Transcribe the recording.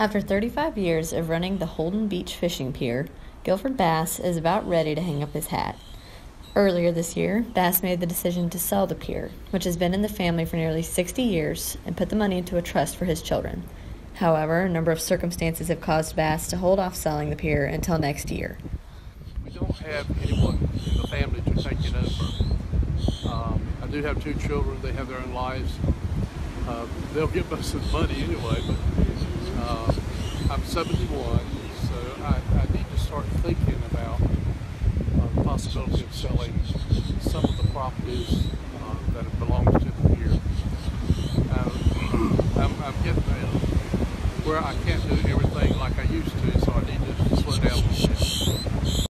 After 35 years of running the Holden Beach Fishing Pier, Guilford Bass is about ready to hang up his hat. Earlier this year, Bass made the decision to sell the pier, which has been in the family for nearly 60 years, and put the money into a trust for his children. However, a number of circumstances have caused Bass to hold off selling the pier until next year. We don't have anyone in the family to take it over. Um, I do have two children, they have their own lives. Uh, they'll most of the money anyway, but 71, so I, I, need to start thinking about uh, the possibility of selling some of the properties uh, that belong to the pier. Uh, I'm, I'm getting there where I can't do everything like I used to, so I